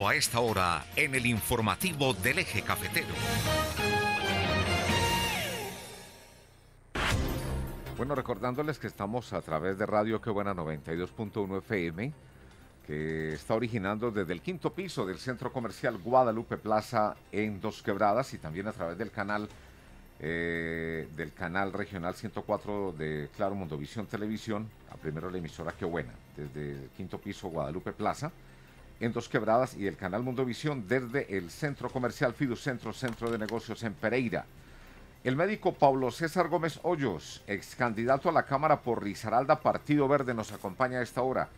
A esta hora, en el informativo del eje cafetero. Bueno, recordándoles que estamos a través de Radio Que Buena 92.1 FM, que está originando desde el quinto piso del centro comercial Guadalupe Plaza en Dos Quebradas y también a través del canal eh, del canal regional 104 de Claro Mundovisión Televisión, a primero la emisora Que Buena, desde el quinto piso Guadalupe Plaza en Dos Quebradas y el canal Mundovisión desde el centro comercial Fiducentro Centro de Negocios en Pereira. El médico Pablo César Gómez Hoyos, ex candidato a la Cámara por Risaralda, Partido Verde, nos acompaña a esta hora.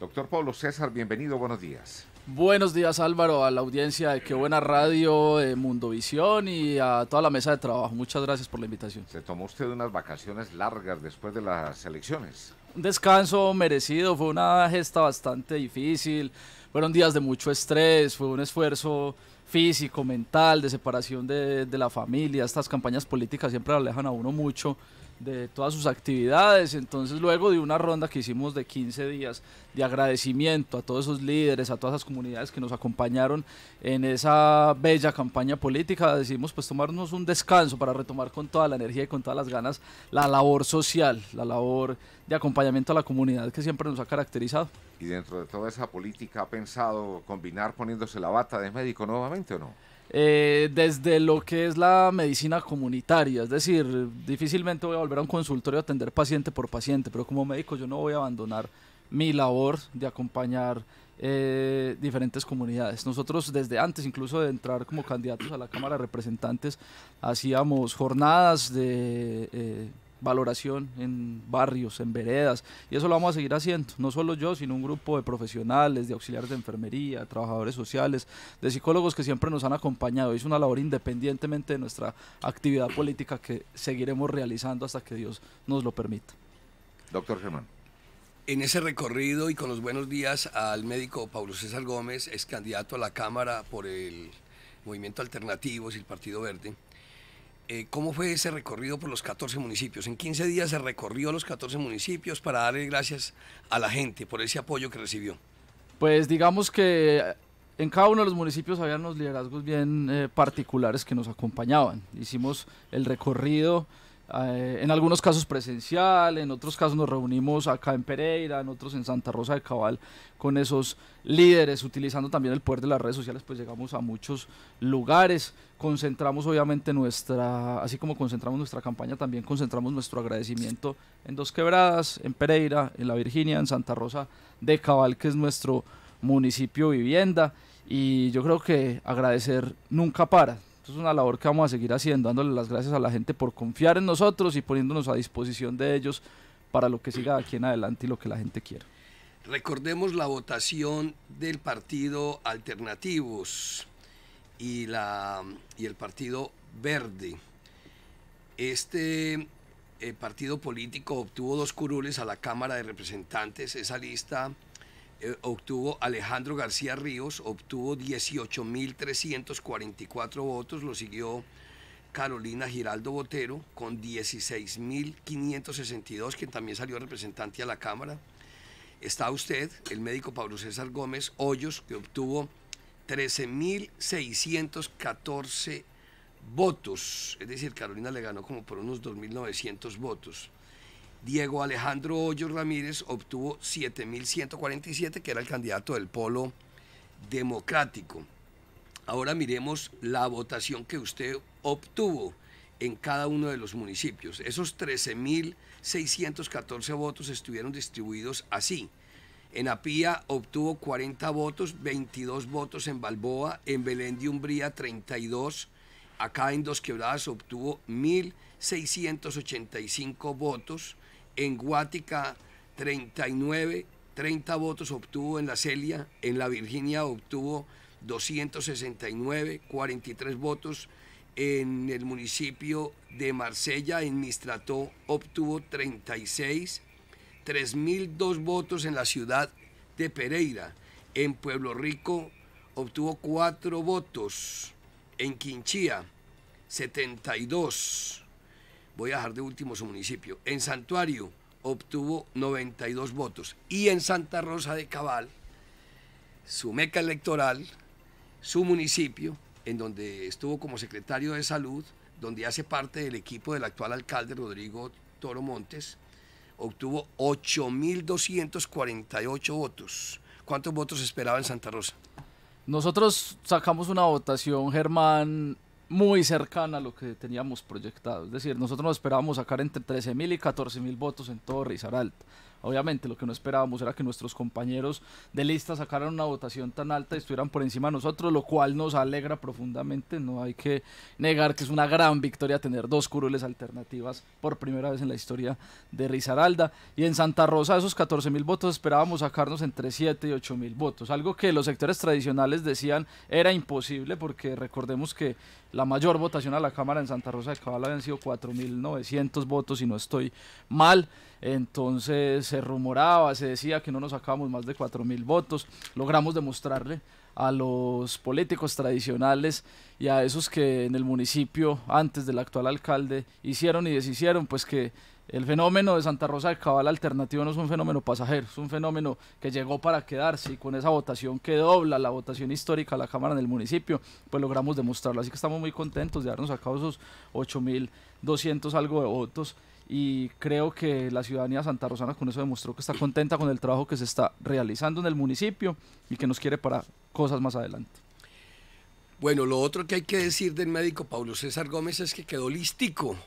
Doctor Pablo César, bienvenido, buenos días. Buenos días Álvaro, a la audiencia de Qué Buena Radio, de Mundovisión y a toda la mesa de trabajo. Muchas gracias por la invitación. Se tomó usted unas vacaciones largas después de las elecciones. Un descanso merecido, fue una gesta bastante difícil fueron días de mucho estrés, fue un esfuerzo físico, mental, de separación de, de la familia. Estas campañas políticas siempre alejan a uno mucho de todas sus actividades. Entonces, luego de una ronda que hicimos de 15 días de agradecimiento a todos esos líderes, a todas esas comunidades que nos acompañaron en esa bella campaña política, decidimos pues tomarnos un descanso para retomar con toda la energía y con todas las ganas la labor social, la labor de acompañamiento a la comunidad que siempre nos ha caracterizado. ¿Y dentro de toda esa política ha pensado combinar poniéndose la bata de médico nuevamente o no? Eh, desde lo que es la medicina comunitaria. Es decir, difícilmente voy a volver a un consultorio a atender paciente por paciente, pero como médico yo no voy a abandonar mi labor de acompañar eh, diferentes comunidades. Nosotros desde antes incluso de entrar como candidatos a la Cámara de Representantes hacíamos jornadas de eh, valoración en barrios, en veredas, y eso lo vamos a seguir haciendo, no solo yo, sino un grupo de profesionales, de auxiliares de enfermería, trabajadores sociales, de psicólogos que siempre nos han acompañado. Es una labor independientemente de nuestra actividad política que seguiremos realizando hasta que Dios nos lo permita. Doctor Germán. En ese recorrido y con los buenos días al médico Pablo César Gómez, es candidato a la Cámara por el Movimiento Alternativos y el Partido Verde. Eh, ¿cómo fue ese recorrido por los 14 municipios? En 15 días se recorrió los 14 municipios para darle gracias a la gente por ese apoyo que recibió. Pues digamos que en cada uno de los municipios había unos liderazgos bien eh, particulares que nos acompañaban. Hicimos el recorrido eh, en algunos casos presencial, en otros casos nos reunimos acá en Pereira, en otros en Santa Rosa de Cabal con esos líderes, utilizando también el poder de las redes sociales, pues llegamos a muchos lugares, concentramos obviamente nuestra, así como concentramos nuestra campaña, también concentramos nuestro agradecimiento en Dos Quebradas, en Pereira, en La Virginia, en Santa Rosa de Cabal, que es nuestro municipio vivienda, y yo creo que agradecer nunca para, es una labor que vamos a seguir haciendo, dándole las gracias a la gente por confiar en nosotros y poniéndonos a disposición de ellos para lo que siga aquí en adelante y lo que la gente quiera. Recordemos la votación del partido Alternativos y, la, y el partido Verde. Este eh, partido político obtuvo dos curules a la Cámara de Representantes. Esa lista eh, obtuvo Alejandro García Ríos, obtuvo 18.344 votos, lo siguió Carolina Giraldo Botero con 16.562, quien también salió representante a la Cámara. Está usted, el médico Pablo César Gómez Hoyos, que obtuvo 13.614 votos, es decir, Carolina le ganó como por unos 2.900 votos. Diego Alejandro Hoyos Ramírez obtuvo 7.147, que era el candidato del polo democrático. Ahora miremos la votación que usted obtuvo en cada uno de los municipios. Esos 13.614 votos estuvieron distribuidos así. En Apía obtuvo 40 votos, 22 votos en Balboa, en Belén de Umbría 32, acá en Dos Quebradas obtuvo 1.685 votos, en Guática 39, 30 votos obtuvo en la Celia, en la Virginia obtuvo 269, 43 votos en el municipio de Marsella, en Mistrató obtuvo 36, 3.002 votos en la ciudad de Pereira, en Pueblo Rico obtuvo 4 votos, en Quinchía 72, voy a dejar de último su municipio. En Santuario obtuvo 92 votos y en Santa Rosa de Cabal su meca electoral, su municipio, en donde estuvo como secretario de salud, donde hace parte del equipo del actual alcalde Rodrigo Toro Montes, obtuvo 8.248 votos. ¿Cuántos votos esperaba en Santa Rosa? Nosotros sacamos una votación, Germán, muy cercana a lo que teníamos proyectado. Es decir, nosotros nos esperábamos sacar entre 13.000 y 14.000 votos en todo Risaralda. Obviamente lo que no esperábamos era que nuestros compañeros de lista sacaran una votación tan alta y estuvieran por encima de nosotros, lo cual nos alegra profundamente. No hay que negar que es una gran victoria tener dos curules alternativas por primera vez en la historia de Risaralda. Y en Santa Rosa, esos 14 mil votos esperábamos sacarnos entre 7 y 8 mil votos, algo que los sectores tradicionales decían era imposible porque recordemos que la mayor votación a la Cámara en Santa Rosa de Cabal habían sido 4.900 votos, y no estoy mal. Entonces se rumoraba, se decía que no nos sacábamos más de 4.000 votos. Logramos demostrarle a los políticos tradicionales y a esos que en el municipio, antes del actual alcalde, hicieron y deshicieron, pues que el fenómeno de Santa Rosa de Cabal alternativo no es un fenómeno pasajero, es un fenómeno que llegó para quedarse y con esa votación que dobla la votación histórica a la Cámara en el municipio, pues logramos demostrarlo. Así que estamos muy contentos de habernos sacado esos 8.200 algo de votos y creo que la ciudadanía santarrosana con eso demostró que está contenta con el trabajo que se está realizando en el municipio y que nos quiere para cosas más adelante. Bueno, lo otro que hay que decir del médico Pablo César Gómez es que quedó listico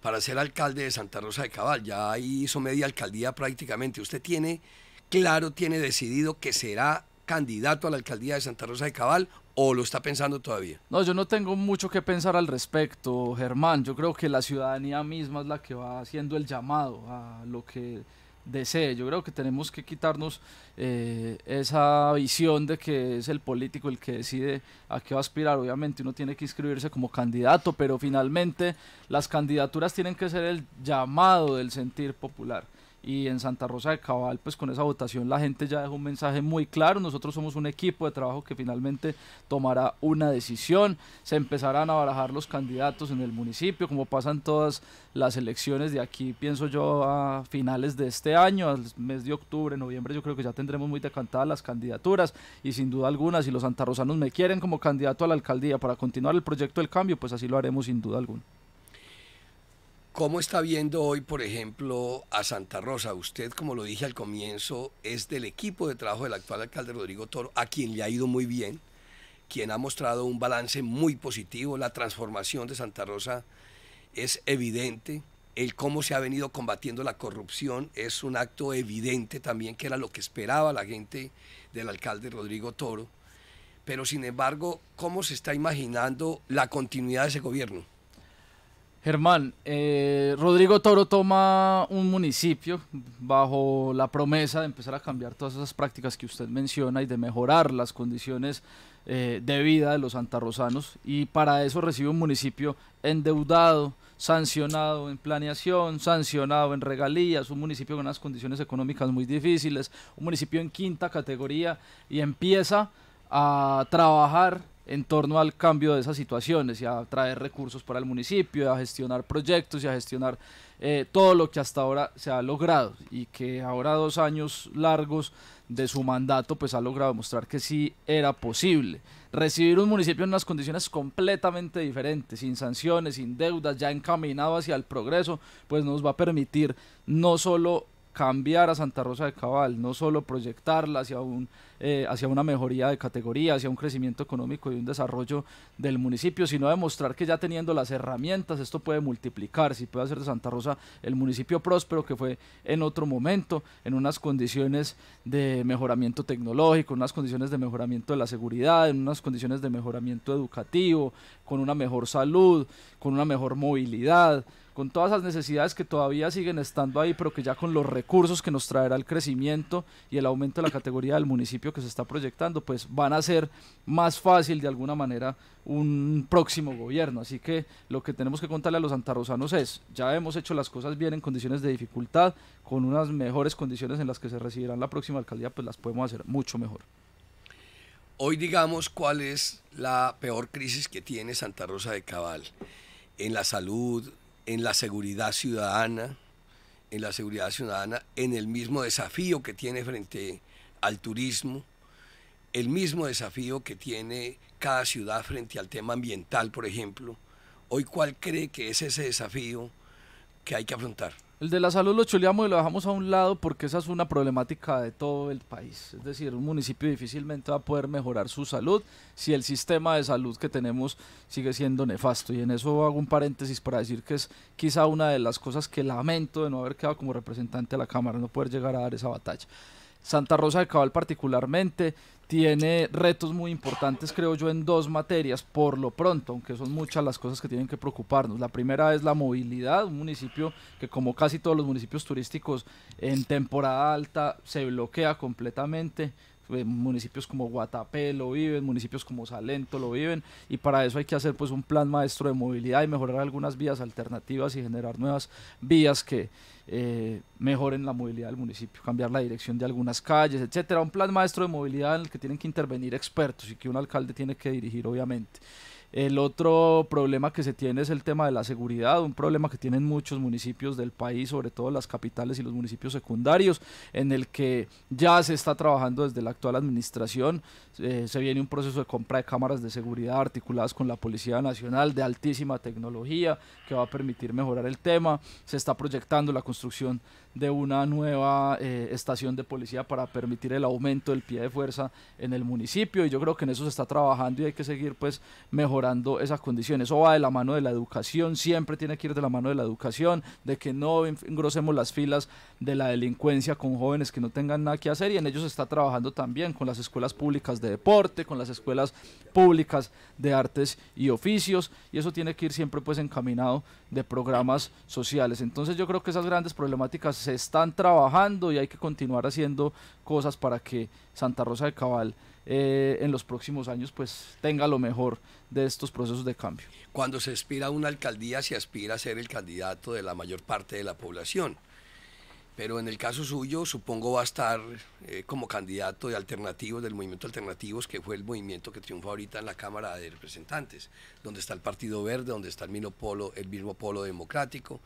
para ser alcalde de Santa Rosa de Cabal. Ya hizo media alcaldía prácticamente. Usted tiene claro, tiene decidido que será candidato a la alcaldía de Santa Rosa de Cabal o lo está pensando todavía? No, yo no tengo mucho que pensar al respecto, Germán. Yo creo que la ciudadanía misma es la que va haciendo el llamado a lo que desee. Yo creo que tenemos que quitarnos eh, esa visión de que es el político el que decide a qué va a aspirar. Obviamente uno tiene que inscribirse como candidato, pero finalmente las candidaturas tienen que ser el llamado del sentir popular y en Santa Rosa de Cabal, pues con esa votación la gente ya dejó un mensaje muy claro. Nosotros somos un equipo de trabajo que finalmente tomará una decisión. Se empezarán a barajar los candidatos en el municipio, como pasan todas las elecciones de aquí, pienso yo, a finales de este año, al mes de octubre, noviembre, yo creo que ya tendremos muy decantadas las candidaturas y sin duda alguna, si los santarrosanos me quieren como candidato a la alcaldía para continuar el proyecto del cambio, pues así lo haremos sin duda alguna. ¿Cómo está viendo hoy, por ejemplo, a Santa Rosa? Usted, como lo dije al comienzo, es del equipo de trabajo del actual alcalde Rodrigo Toro, a quien le ha ido muy bien, quien ha mostrado un balance muy positivo. La transformación de Santa Rosa es evidente. El cómo se ha venido combatiendo la corrupción es un acto evidente también, que era lo que esperaba la gente del alcalde Rodrigo Toro. Pero, sin embargo, ¿cómo se está imaginando la continuidad de ese gobierno? Germán, eh, Rodrigo Toro toma un municipio bajo la promesa de empezar a cambiar todas esas prácticas que usted menciona y de mejorar las condiciones eh, de vida de los santarrosanos y para eso recibe un municipio endeudado, sancionado en planeación, sancionado en regalías, un municipio con unas condiciones económicas muy difíciles, un municipio en quinta categoría y empieza a trabajar en torno al cambio de esas situaciones y a traer recursos para el municipio, a gestionar proyectos y a gestionar eh, todo lo que hasta ahora se ha logrado y que ahora dos años largos de su mandato pues ha logrado mostrar que sí era posible. Recibir un municipio en unas condiciones completamente diferentes, sin sanciones, sin deudas, ya encaminado hacia el progreso, pues nos va a permitir no solo cambiar a Santa Rosa de Cabal, no solo proyectarla hacia, un, eh, hacia una mejoría de categoría, hacia un crecimiento económico y un desarrollo del municipio, sino demostrar que ya teniendo las herramientas esto puede multiplicarse y puede hacer de Santa Rosa el municipio próspero que fue en otro momento, en unas condiciones de mejoramiento tecnológico, en unas condiciones de mejoramiento de la seguridad, en unas condiciones de mejoramiento educativo, con una mejor salud, con una mejor movilidad con todas esas necesidades que todavía siguen estando ahí, pero que ya con los recursos que nos traerá el crecimiento y el aumento de la categoría del municipio que se está proyectando, pues van a ser más fácil de alguna manera un próximo gobierno. Así que lo que tenemos que contarle a los santarrosanos es, ya hemos hecho las cosas bien en condiciones de dificultad, con unas mejores condiciones en las que se recibirán la próxima alcaldía, pues las podemos hacer mucho mejor. Hoy digamos cuál es la peor crisis que tiene Santa Rosa de Cabal en la salud, en la seguridad ciudadana, en la seguridad ciudadana, en el mismo desafío que tiene frente al turismo, el mismo desafío que tiene cada ciudad frente al tema ambiental, por ejemplo. Hoy, ¿cuál cree que es ese desafío que hay que afrontar? El de la salud lo chuleamos y lo dejamos a un lado porque esa es una problemática de todo el país. Es decir, un municipio difícilmente va a poder mejorar su salud si el sistema de salud que tenemos sigue siendo nefasto. Y en eso hago un paréntesis para decir que es quizá una de las cosas que lamento de no haber quedado como representante de la Cámara, no poder llegar a dar esa batalla. Santa Rosa de Cabal particularmente tiene retos muy importantes, creo yo, en dos materias, por lo pronto, aunque son muchas las cosas que tienen que preocuparnos. La primera es la movilidad, un municipio que como casi todos los municipios turísticos en temporada alta se bloquea completamente. Eh, municipios como Guatapé lo viven, municipios como Salento lo viven y para eso hay que hacer pues un plan maestro de movilidad y mejorar algunas vías alternativas y generar nuevas vías que eh, mejoren la movilidad del municipio, cambiar la dirección de algunas calles, etcétera, un plan maestro de movilidad en el que tienen que intervenir expertos y que un alcalde tiene que dirigir obviamente. El otro problema que se tiene es el tema de la seguridad, un problema que tienen muchos municipios del país, sobre todo las capitales y los municipios secundarios, en el que ya se está trabajando desde la actual administración. Eh, se viene un proceso de compra de cámaras de seguridad articuladas con la Policía Nacional de altísima tecnología que va a permitir mejorar el tema. Se está proyectando la construcción de una nueva eh, estación de policía para permitir el aumento del pie de fuerza en el municipio y yo creo que en eso se está trabajando y hay que seguir pues mejorando esas condiciones. Eso va de la mano de la educación, siempre tiene que ir de la mano de la educación, de que no engrosemos las filas de la delincuencia con jóvenes que no tengan nada que hacer y en ello se está trabajando también con las escuelas públicas de deporte, con las escuelas públicas de artes y oficios y eso tiene que ir siempre pues encaminado de programas sociales. Entonces yo creo que esas grandes problemáticas se están trabajando y hay que continuar haciendo cosas para que Santa Rosa de Cabal eh, en los próximos años pues tenga lo mejor de estos procesos de cambio. Cuando se aspira a una alcaldía se aspira a ser el candidato de la mayor parte de la población pero en el caso suyo supongo va a estar eh, como candidato de alternativos del movimiento alternativos que fue el movimiento que triunfó ahorita en la Cámara de Representantes donde está el Partido Verde donde está el mismo el mismo polo democrático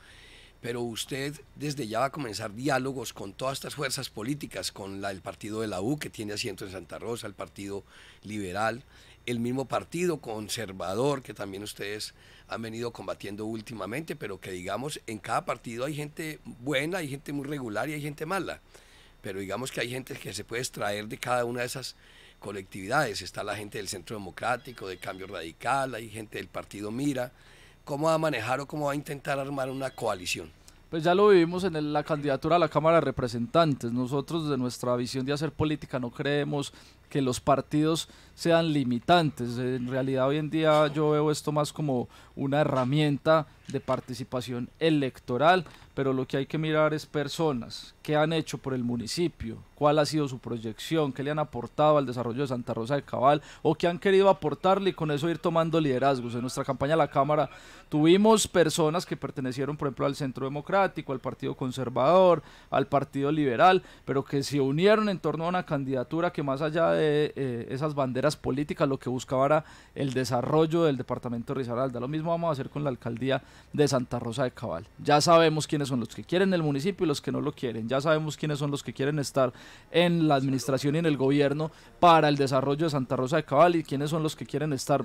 pero usted desde ya va a comenzar diálogos con todas estas fuerzas políticas con la, el partido de la U que tiene asiento en Santa Rosa el partido liberal el mismo partido conservador que también ustedes han venido combatiendo últimamente, pero que digamos, en cada partido hay gente buena, hay gente muy regular y hay gente mala. Pero digamos que hay gente que se puede extraer de cada una de esas colectividades. Está la gente del Centro Democrático, de Cambio Radical, hay gente del Partido Mira. ¿Cómo va a manejar o cómo va a intentar armar una coalición? Pues ya lo vivimos en la candidatura a la Cámara de Representantes. Nosotros, de nuestra visión de hacer política, no creemos que los partidos sean limitantes. En realidad hoy en día yo veo esto más como una herramienta de participación electoral, pero lo que hay que mirar es personas, qué han hecho por el municipio, cuál ha sido su proyección, qué le han aportado al desarrollo de Santa Rosa de Cabal o qué han querido aportarle y con eso ir tomando liderazgos. En nuestra campaña a la Cámara tuvimos personas que pertenecieron, por ejemplo, al Centro Democrático, al Partido Conservador, al Partido Liberal, pero que se unieron en torno a una candidatura que más allá de eh, esas banderas políticas lo que buscaba era el desarrollo del departamento de Risaralda. Lo mismo vamos a hacer con la alcaldía de Santa Rosa de Cabal. Ya sabemos quiénes son los que quieren el municipio y los que no lo quieren. Ya sabemos quiénes son los que quieren estar en la administración y en el gobierno para el desarrollo de Santa Rosa de Cabal y quiénes son los que quieren estar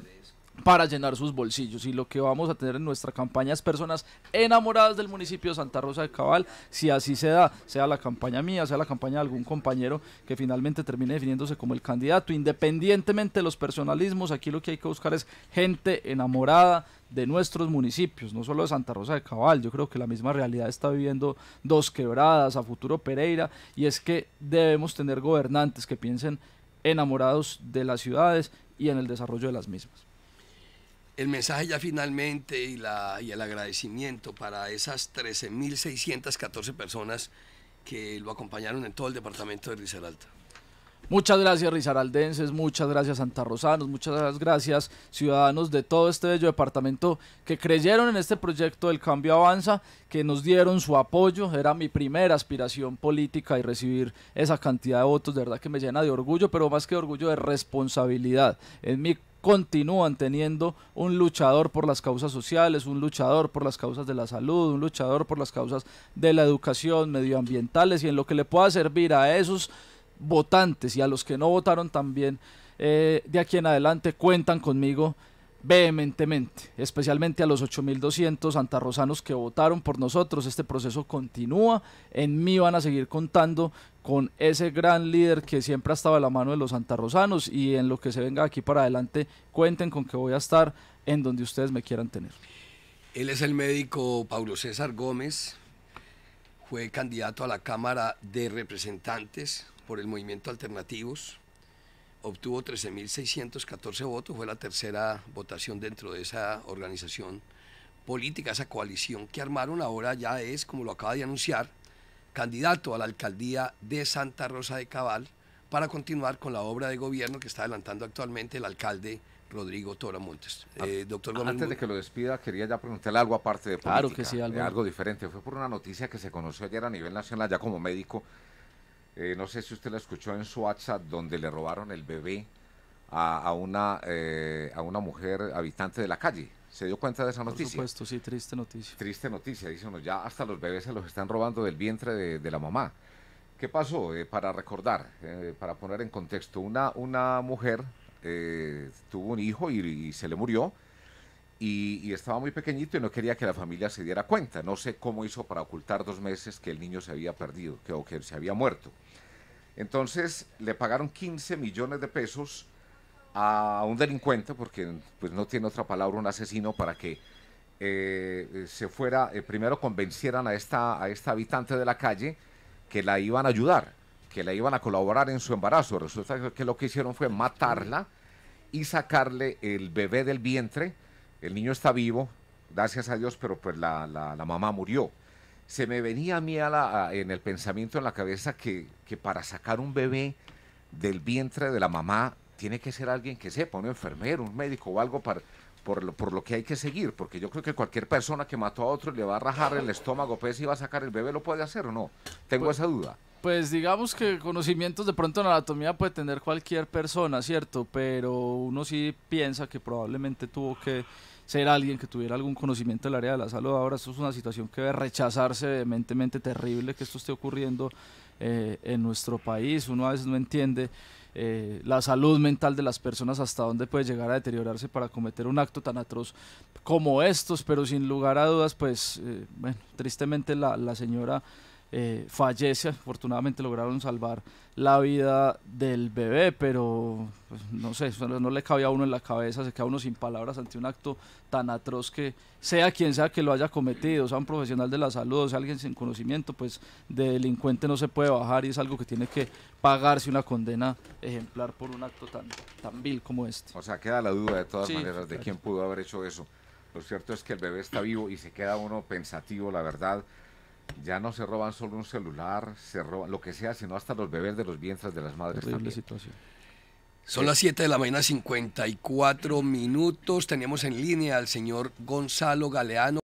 para llenar sus bolsillos. Y lo que vamos a tener en nuestra campaña es personas enamoradas del municipio de Santa Rosa de Cabal, si así se da, sea la campaña mía, sea la campaña de algún compañero que finalmente termine definiéndose como el candidato, independientemente de los personalismos, aquí lo que hay que buscar es gente enamorada de nuestros municipios, no solo de Santa Rosa de Cabal, yo creo que la misma realidad está viviendo dos quebradas a futuro Pereira y es que debemos tener gobernantes que piensen enamorados de las ciudades y en el desarrollo de las mismas el mensaje ya finalmente y, la, y el agradecimiento para esas 13.614 personas que lo acompañaron en todo el departamento de Risaralda. Muchas gracias Risaraldenses, muchas gracias Santa Rosanos, muchas gracias ciudadanos de todo este bello departamento que creyeron en este proyecto del cambio avanza, que nos dieron su apoyo, era mi primera aspiración política y recibir esa cantidad de votos de verdad que me llena de orgullo, pero más que de orgullo de responsabilidad. En mi continúan teniendo un luchador por las causas sociales, un luchador por las causas de la salud, un luchador por las causas de la educación, medioambientales y en lo que le pueda servir a esos votantes y a los que no votaron también eh, de aquí en adelante cuentan conmigo vehementemente, especialmente a los 8.200 santarrosanos que votaron por nosotros. Este proceso continúa. En mí van a seguir contando con ese gran líder que siempre ha estado a la mano de los santarrosanos y en lo que se venga aquí para adelante, cuenten con que voy a estar en donde ustedes me quieran tener. Él es el médico Paulo César Gómez, fue candidato a la Cámara de Representantes por el Movimiento Alternativos obtuvo 13.614 votos, fue la tercera votación dentro de esa organización política, esa coalición que armaron ahora ya es, como lo acaba de anunciar, candidato a la alcaldía de Santa Rosa de Cabal para continuar con la obra de gobierno que está adelantando actualmente el alcalde Rodrigo Tora Montes. Eh, doctor Antes de que lo despida, quería ya preguntarle algo aparte de política, claro que sí, algo. algo diferente. Fue por una noticia que se conoció ayer a nivel nacional, ya como médico, eh, no sé si usted la escuchó en su WhatsApp, donde le robaron el bebé a, una, eh, a una mujer habitante de la calle. ¿Se dio cuenta de esa noticia? Por supuesto, sí, triste noticia. Triste noticia, dice uno, ya hasta los bebés se los están robando del vientre de, la mamá. ¿Qué pasó? Eh, para recordar, para poner en contexto, una, una mujer tuvo un hijo y, se le murió y, y, estaba muy pequeñito y no quería que la familia se diera cuenta. No sé cómo hizo para ocultar dos meses que el niño se había perdido, que, o que se había muerto. Entonces le pagaron 15 millones de pesos a un delincuente, porque pues no tiene otra palabra, un asesino, para que eh, se fuera, eh, primero convencieran a esta, a esta habitante de la calle que la iban a ayudar, que la iban a colaborar en su embarazo. Resulta que lo que hicieron fue matarla y sacarle el bebé del vientre. El niño está vivo, gracias a Dios, pero pues la, la, la mamá murió se me venía a mí en el pensamiento, en la cabeza, que, para sacar un bebé del vientre de la mamá tiene que ser alguien que sepa, un enfermero, un médico o algo para, por, lo, por lo que hay que seguir, porque yo creo que cualquier persona que mató a otro le va a rajar el estómago, pues si va a sacar el bebé, lo puede hacer o no. Tengo pues, esa duda. Pues digamos que conocimientos de pronto en anatomía puede tener cualquier persona, ¿cierto? Pero uno sí piensa que probablemente tuvo que ser alguien que tuviera algún conocimiento del área de la salud. Ahora, esto es una situación que debe rechazarse vehementemente terrible que esto esté ocurriendo eh, en nuestro país. Uno a veces no entiende eh, la salud mental de las personas hasta dónde puede llegar a deteriorarse para cometer un acto tan atroz como estos, pero sin lugar a dudas, pues, eh, bueno, tristemente la, la señora eh, fallece. Afortunadamente lograron salvar la vida del bebé, pero pues, no sé, no le cabía a uno en la cabeza, se queda uno sin palabras ante un acto tan atroz que sea quien sea que lo haya cometido, sea un profesional de la salud, o sea alguien sin conocimiento, pues de delincuente no se puede bajar y es algo que tiene que pagarse una condena ejemplar por un acto tan, tan vil como este. O sea, queda la duda de todas maneras de quién pudo haber hecho eso. Lo cierto es que el bebé está vivo y se queda uno pensativo, la verdad ya no se roban solo un celular, se roban lo que sea, sino hasta los bebés de los vientres de las madres también. Situación. Son las 7 de la mañana, 54 minutos. Tenemos en línea al señor Gonzalo Galeano.